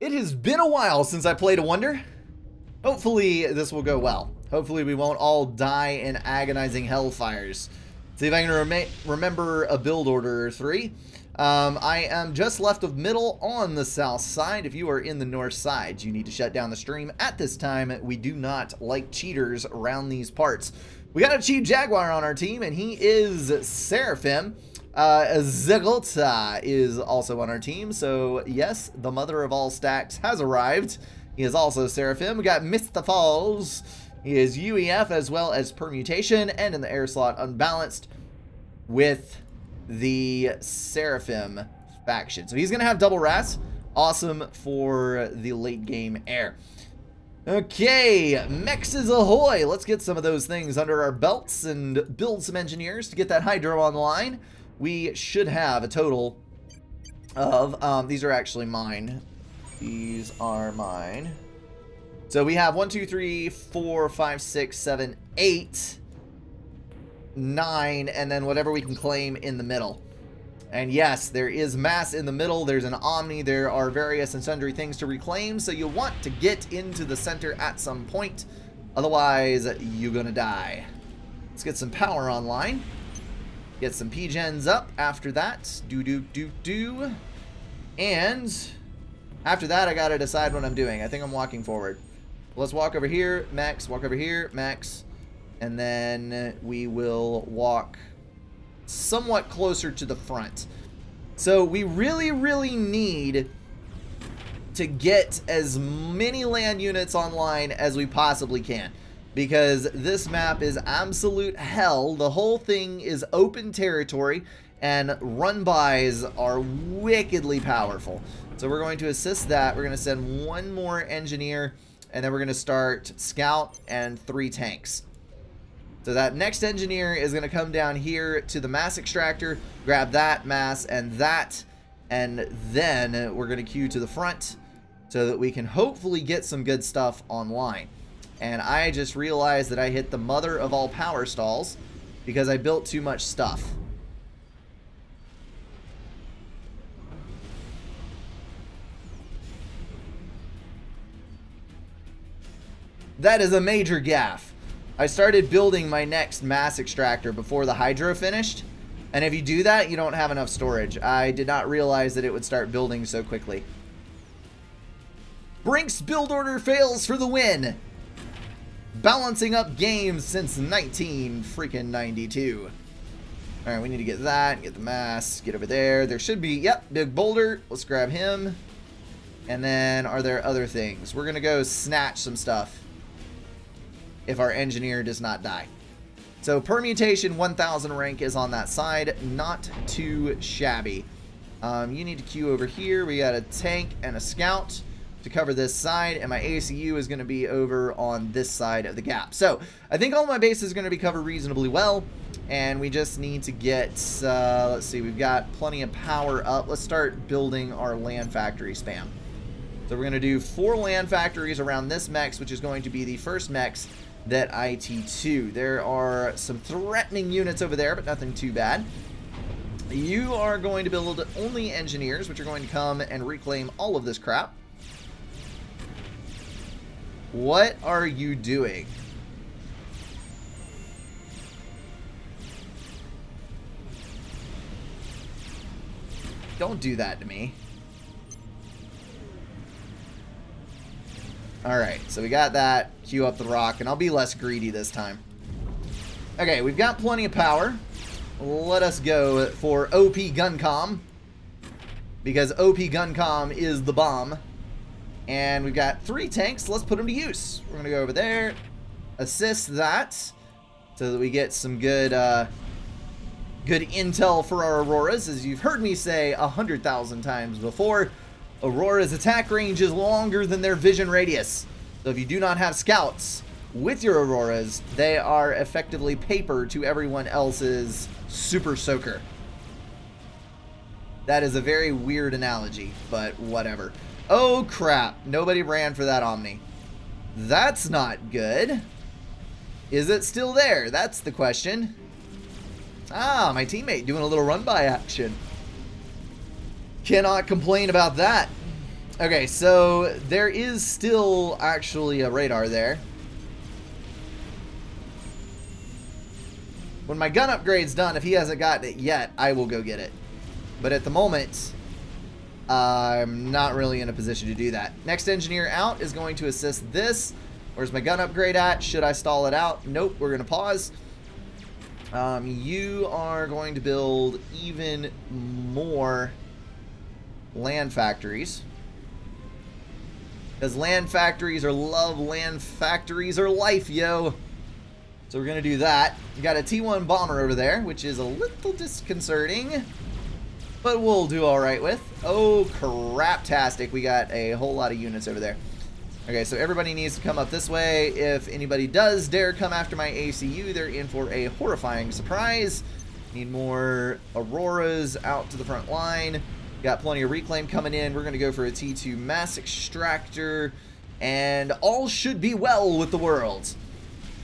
It has been a while since I played a Wonder. Hopefully this will go well. Hopefully we won't all die in agonizing hellfires. See if I can rem remember a build order or 3. Um, I am just left of middle on the south side. If you are in the north side, you need to shut down the stream. At this time, we do not like cheaters around these parts. We got a Chief Jaguar on our team, and he is Seraphim. Uh, is also on our team, so yes, the mother of all stacks has arrived. He is also Seraphim. We got Mr. Falls. He is UEF as well as Permutation, and in the air slot, Unbalanced with the Seraphim faction. So he's going to have double RAS. Awesome for the late game air. Okay, Mexes ahoy! Let's get some of those things under our belts and build some engineers to get that Hydro online we should have a total of, um, these are actually mine. These are mine. So we have one, two, three, four, five, six, seven, eight, nine, and then whatever we can claim in the middle. And yes, there is mass in the middle. There's an Omni. There are various and sundry things to reclaim. So you want to get into the center at some point. Otherwise, you're to die. Let's get some power online. Get some P-gens up after that. Do, do, do, do. And after that, I gotta decide what I'm doing. I think I'm walking forward. Let's walk over here, Max. Walk over here, Max. And then we will walk somewhat closer to the front. So we really, really need to get as many land units online as we possibly can because this map is absolute hell. The whole thing is open territory and run-bys are wickedly powerful. So we're going to assist that. We're going to send one more engineer and then we're going to start scout and three tanks. So that next engineer is going to come down here to the mass extractor, grab that mass and that, and then we're going to queue to the front so that we can hopefully get some good stuff online and I just realized that I hit the mother of all power stalls because I built too much stuff. That is a major gaffe. I started building my next mass extractor before the hydro finished. And if you do that, you don't have enough storage. I did not realize that it would start building so quickly. Brink's build order fails for the win balancing up games since 19 freaking 92. All right, we need to get that, get the mass, get over there. There should be, yep, big boulder. Let's grab him. And then are there other things? We're going to go snatch some stuff if our engineer does not die. So permutation 1000 rank is on that side. Not too shabby. Um, you need to queue over here. We got a tank and a scout to cover this side, and my ACU is going to be over on this side of the gap. So I think all my base is going to be covered reasonably well, and we just need to get, uh, let's see, we've got plenty of power up. Let's start building our land factory spam. So we're going to do four land factories around this Mex, which is going to be the first Mex that I T2. There are some threatening units over there, but nothing too bad. You are going to build only engineers, which are going to come and reclaim all of this crap. What are you doing? Don't do that to me. Alright, so we got that. Cue up the rock, and I'll be less greedy this time. Okay, we've got plenty of power. Let us go for OP Guncom. Because OP Guncom is the bomb. And we've got three tanks. Let's put them to use. We're going to go over there, assist that, so that we get some good, uh, good intel for our Auroras. As you've heard me say a hundred thousand times before, Aurora's attack range is longer than their vision radius. So if you do not have scouts with your Auroras, they are effectively paper to everyone else's Super Soaker. That is a very weird analogy, but whatever. Oh crap, nobody ran for that Omni. That's not good. Is it still there? That's the question. Ah, my teammate doing a little run-by action. Cannot complain about that. Okay, so there is still actually a radar there. When my gun upgrade's done, if he hasn't gotten it yet, I will go get it. But at the moment, I'm not really in a position to do that. Next engineer out is going to assist this. Where's my gun upgrade at? Should I stall it out? Nope, we're going to pause. Um, you are going to build even more land factories. Because land factories are love, land factories are life, yo. So we're going to do that. You got a T-1 bomber over there, which is a little disconcerting. But we'll do alright with. Oh, craptastic. We got a whole lot of units over there. Okay, so everybody needs to come up this way. If anybody does dare come after my ACU, they're in for a horrifying surprise. Need more Auroras out to the front line. Got plenty of reclaim coming in. We're going to go for a T2 mass extractor. And all should be well with the world.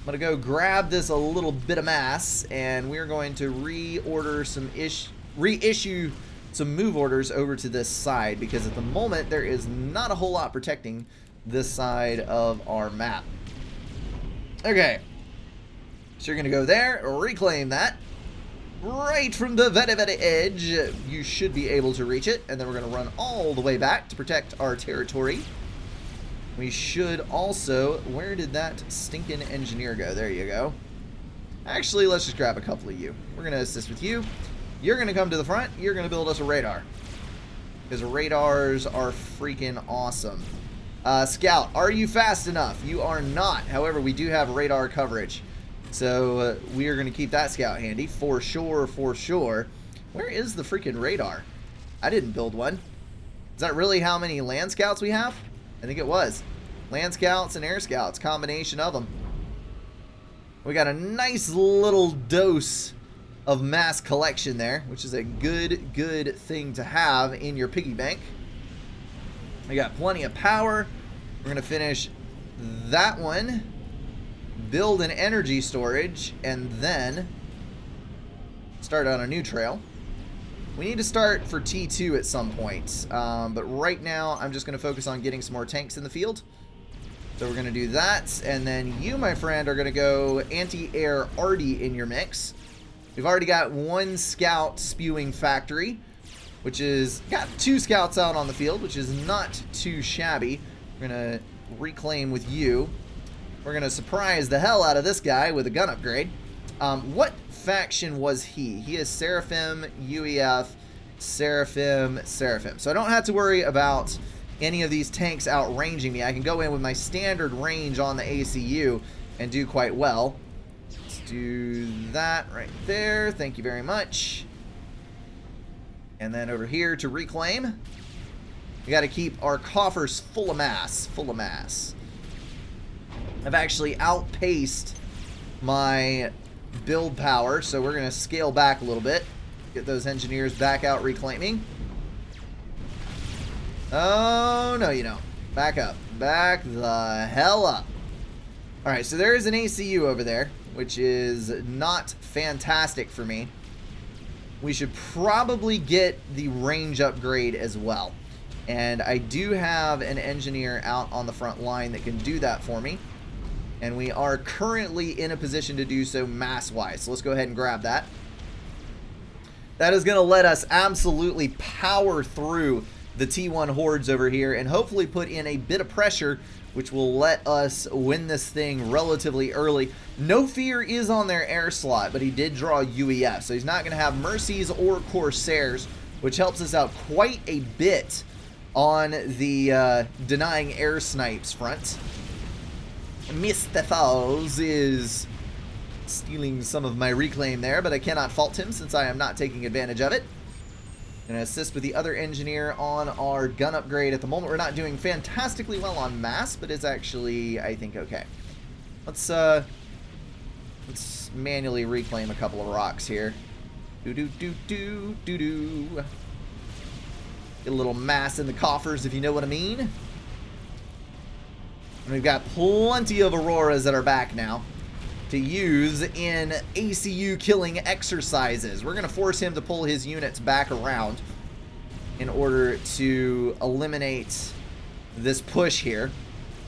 I'm going to go grab this a little bit of mass. And we're going to reorder some ish, reissue some move orders over to this side. Because at the moment, there is not a whole lot protecting this side of our map. Okay. So you're going to go there, reclaim that right from the very, very edge. You should be able to reach it. And then we're going to run all the way back to protect our territory. We should also... Where did that stinking engineer go? There you go. Actually, let's just grab a couple of you. We're going to assist with you. You're going to come to the front. You're going to build us a radar. Because radars are freaking awesome. Uh, Scout, are you fast enough? You are not. However, we do have radar coverage. So uh, we are going to keep that scout handy for sure, for sure. Where is the freaking radar? I didn't build one. Is that really how many land scouts we have? I think it was. Land scouts and air scouts, combination of them. We got a nice little dose of mass collection there, which is a good, good thing to have in your piggy bank. We got plenty of power. We're going to finish that one build an energy storage, and then start on a new trail. We need to start for T2 at some point, um, but right now I'm just going to focus on getting some more tanks in the field. So we're going to do that, and then you, my friend, are going to go anti-air Arty in your mix. We've already got one scout spewing factory, which is got two scouts out on the field, which is not too shabby. We're going to reclaim with you. We're going to surprise the hell out of this guy with a gun upgrade. Um, what faction was he? He is Seraphim, UEF, Seraphim, Seraphim. So I don't have to worry about any of these tanks outranging me. I can go in with my standard range on the ACU and do quite well. Do that right there. Thank you very much. And then over here to reclaim. We got to keep our coffers full of mass. Full of mass. I've actually outpaced my build power, so we're going to scale back a little bit. Get those engineers back out reclaiming. Oh, no you don't. Back up. Back the hell up. Alright, so there is an ACU over there, which is not fantastic for me. We should probably get the range upgrade as well. And I do have an engineer out on the front line that can do that for me and we are currently in a position to do so mass-wise. So let's go ahead and grab that. That is going to let us absolutely power through the T1 hordes over here and hopefully put in a bit of pressure which will let us win this thing relatively early. No Fear is on their air slot, but he did draw UEF, so he's not going to have Mercies or Corsairs, which helps us out quite a bit on the uh, denying air snipes front. Mr. Falls is stealing some of my reclaim there, but I cannot fault him since I am not taking advantage of it. Gonna assist with the other engineer on our gun upgrade. At the moment, we're not doing fantastically well on mass, but it's actually, I think, okay. Let's, uh, let's manually reclaim a couple of rocks here. Do do do do do do. Get a little mass in the coffers, if you know what I mean. And we've got plenty of Auroras that are back now to use in ACU killing exercises. We're going to force him to pull his units back around. in order to eliminate this push here.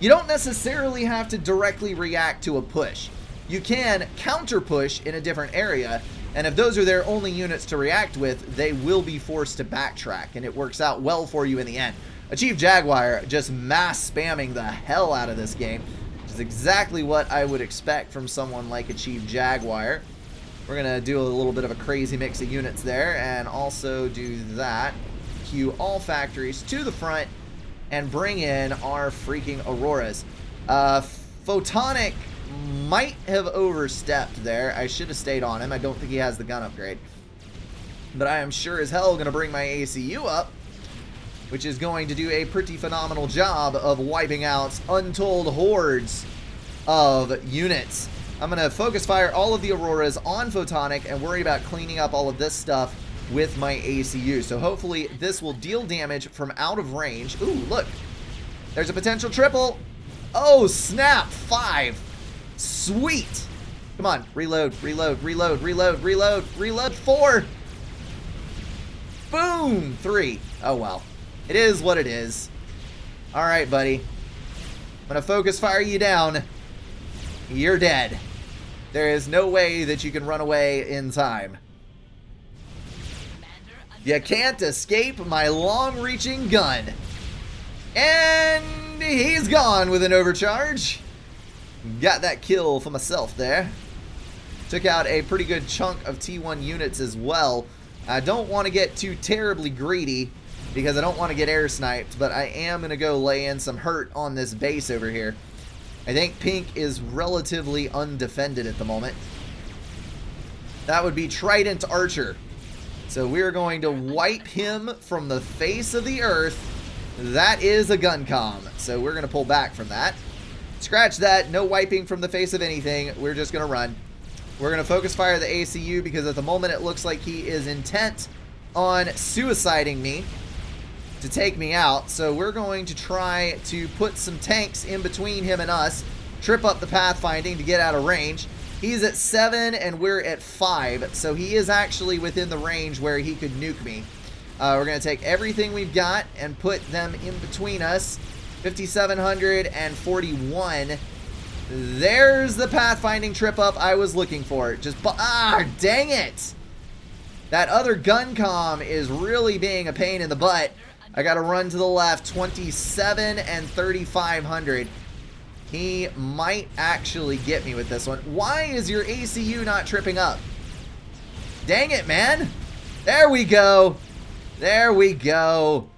You don't necessarily have to directly react to a push. You can counter push in a different area, and if those are their only units to react with, they will be forced to backtrack, and it works out well for you in the end. Achieve Jaguar just mass spamming the hell out of this game, is exactly what I would expect from someone like Achieve Jaguar. We're going to do a little bit of a crazy mix of units there, and also do that. Cue all factories to the front, and bring in our freaking Auroras. Uh, Photonic might have overstepped there. I should have stayed on him. I don't think he has the gun upgrade. But I am sure as hell going to bring my ACU up, which is going to do a pretty phenomenal job of wiping out untold hordes of units. I'm going to focus fire all of the Auroras on Photonic and worry about cleaning up all of this stuff with my ACU. So hopefully this will deal damage from out of range. Ooh, look. There's a potential triple. Oh, snap. Five. Sweet. Come on. Reload, reload, reload, reload, reload, reload. Four. Boom. Three. Oh, well. It is what it is. All right, buddy. I'm to focus fire you down. You're dead. There is no way that you can run away in time. You can't escape my long-reaching gun. And he's gone with an overcharge. Got that kill for myself there. Took out a pretty good chunk of T1 units as well. I don't want to get too terribly greedy because I don't want to get air sniped, but I am going to go lay in some hurt on this base over here. I think pink is relatively undefended at the moment. That would be Trident Archer. So we're going to wipe him from the face of the earth. That is a gun com. So we're going to pull back from that. Scratch that. No wiping from the face of anything. We're just going to run. We're going to focus fire the ACU because at the moment it looks like he is intent on suiciding me to take me out. So we're going to try to put some tanks in between him and us, trip up the pathfinding to get out of range. He's at 7 and we're at 5, so he is actually within the range where he could nuke me. Uh, we're going to take everything we've got and put them in between us. 5,741. There's the pathfinding trip up I was looking for. Just, ah, dang it! That other gun com is really being a pain in the butt. I got to run to the left, 27 and 3,500. He might actually get me with this one. Why is your ACU not tripping up? Dang it, man. There we go. There we go.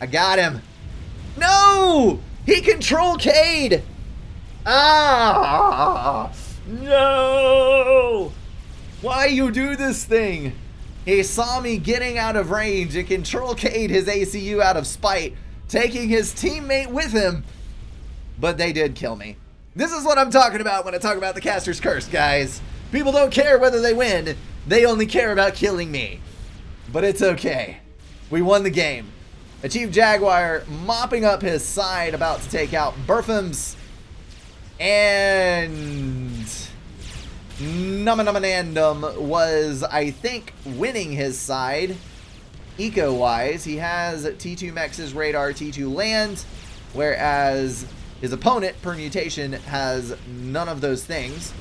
I got him. No! He control Cade! Ah! No! Why you do this thing? He saw me getting out of range and control Cade his ACU out of spite, taking his teammate with him. But they did kill me. This is what I'm talking about when I talk about the Caster's Curse, guys. People don't care whether they win. They only care about killing me. But it's okay. We won the game. Achieve Jaguar mopping up his side, about to take out Burphams. And Numanumanandum was, I think, winning his side. Eco-wise, he has T2 Mex's radar, T2 land, whereas his opponent, Permutation, has none of those things.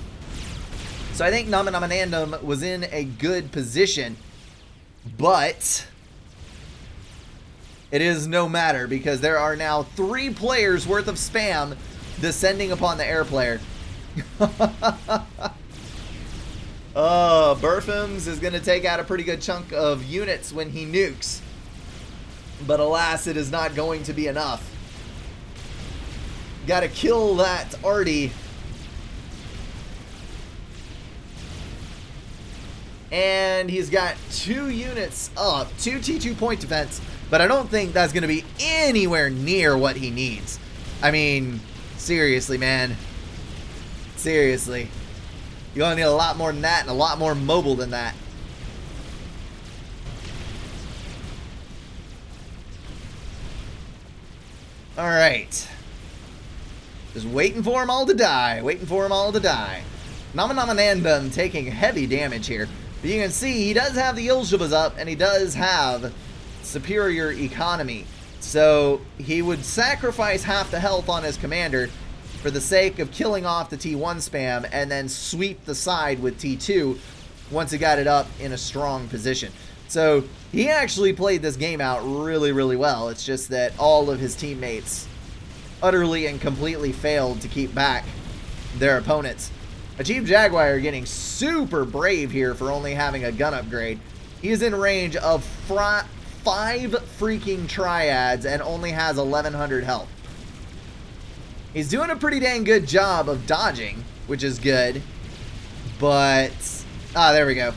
So I think Numanumanandum was in a good position, but it is no matter because there are now three players worth of spam descending upon the air player. Uh, Burphams is going to take out a pretty good chunk of units when he nukes. But alas, it is not going to be enough. Got to kill that Artie. And he's got two units up, two T2 point defense, but I don't think that's going to be anywhere near what he needs. I mean, seriously, man. Seriously. You're going to need a lot more than that and a lot more mobile than that. Alright. Just waiting for them all to die. Waiting for them all to die. Numanumanandum taking heavy damage here. But you can see he does have the Ilshavohs up, and he does have superior economy. So he would sacrifice half the health on his commander for the sake of killing off the T1 spam and then sweep the side with T2 once he got it up in a strong position. So he actually played this game out really, really well. It's just that all of his teammates utterly and completely failed to keep back their opponents. Achieve Jaguar getting super brave here for only having a gun upgrade. He is in range of five freaking triads and only has 1100 health. He's doing a pretty dang good job of dodging, which is good. But, ah, there we go.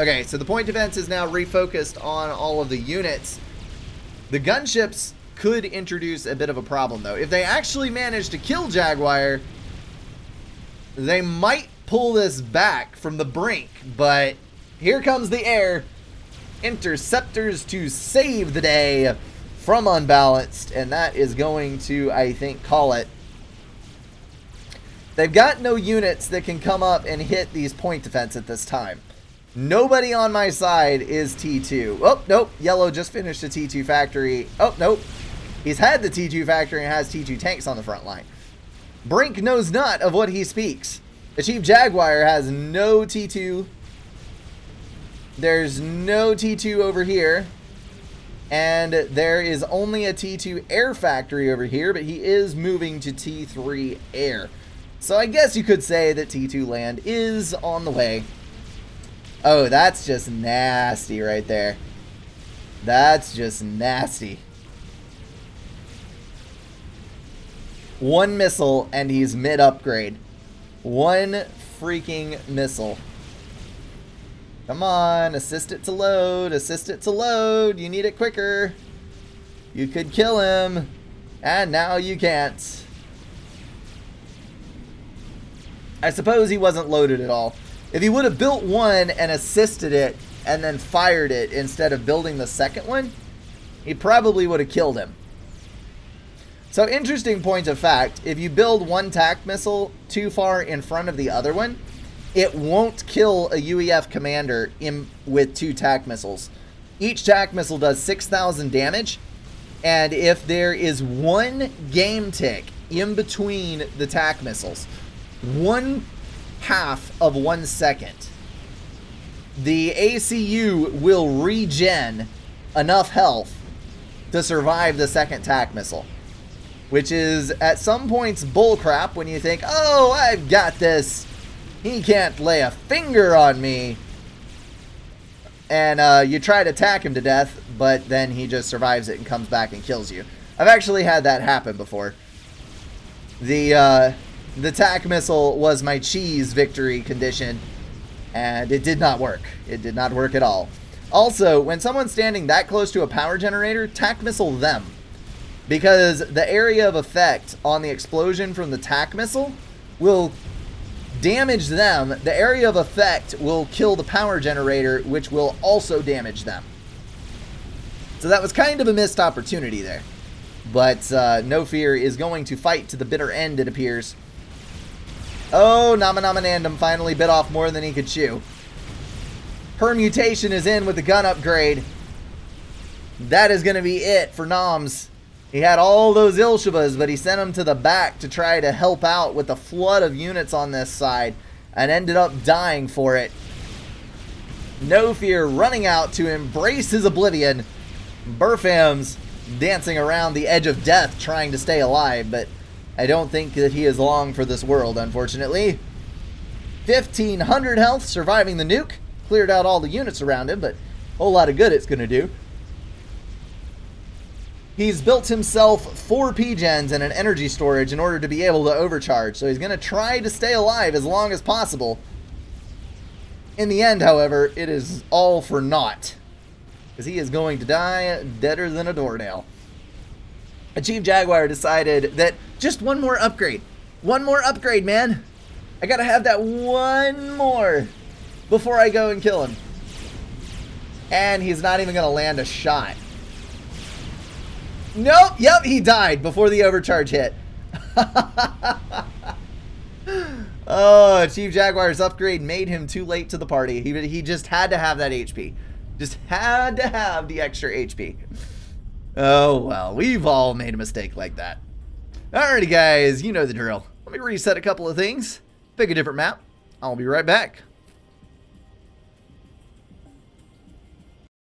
Okay, so the point defense is now refocused on all of the units. The gunships could introduce a bit of a problem, though. If they actually manage to kill Jaguar, they might pull this back from the brink, but here comes the air. Interceptors to save the day from Unbalanced, and that is going to, I think, call it. They've got no units that can come up and hit these point defense at this time. Nobody on my side is T2. Oh, nope. Yellow just finished a T2 factory. Oh, nope. He's had the T2 factory and has T2 tanks on the front line. Brink knows not of what he speaks. The Chief Jaguar has no T2. There's no T2 over here. And there is only a T2 air factory over here, but he is moving to T3 air. So I guess you could say that T2 land is on the way. Oh, that's just nasty right there. That's just nasty. One missile and he's mid-upgrade. One freaking missile. Come on, assist it to load, assist it to load. You need it quicker. You could kill him. And now you can't. I suppose he wasn't loaded at all. If he would have built one and assisted it and then fired it instead of building the second one, he probably would have killed him. So interesting point of fact, if you build one TAC missile too far in front of the other one, it won't kill a UEF commander in, with two TAC missiles. Each TAC missile does 6,000 damage, and if there is one game tick in between the TAC missiles, one half of one second, the ACU will regen enough health to survive the second TAC missile which is at some points bullcrap when you think, oh, I've got this. He can't lay a finger on me. And uh, you try to attack him to death, but then he just survives it and comes back and kills you. I've actually had that happen before. The uh, the tac missile was my cheese victory condition, and it did not work. It did not work at all. Also, when someone's standing that close to a power generator, tac missile them because the area of effect on the explosion from the TAC missile will damage them. The area of effect will kill the power generator, which will also damage them. So that was kind of a missed opportunity there. But uh, No Fear is going to fight to the bitter end, it appears. Oh, Nama finally bit off more than he could chew. Permutation is in with the gun upgrade. That is going to be it for Noms. He had all those Ilshavohs, but he sent them to the back to try to help out with the flood of units on this side and ended up dying for it. No Fear running out to embrace his oblivion. Burfam's dancing around the edge of death trying to stay alive, but I don't think that he is long for this world, unfortunately. 1500 health surviving the nuke. Cleared out all the units around him, but a whole lot of good it's going to do. He's built himself four P-gens and an energy storage in order to be able to overcharge, so he's going to try to stay alive as long as possible. In the end, however, it is all for naught, because he is going to die deader than a doornail. Chief Jaguar decided that just one more upgrade. One more upgrade, man. I gotta have that one more before I go and kill him. And he's not even gonna land a shot. Nope. Yep, he died before the overcharge hit. oh, Chief Jaguar's upgrade made him too late to the party. He, he just had to have that HP. Just had to have the extra HP. Oh, well, we've all made a mistake like that. Alrighty, guys, you know the drill. Let me reset a couple of things, pick a different map. I'll be right back.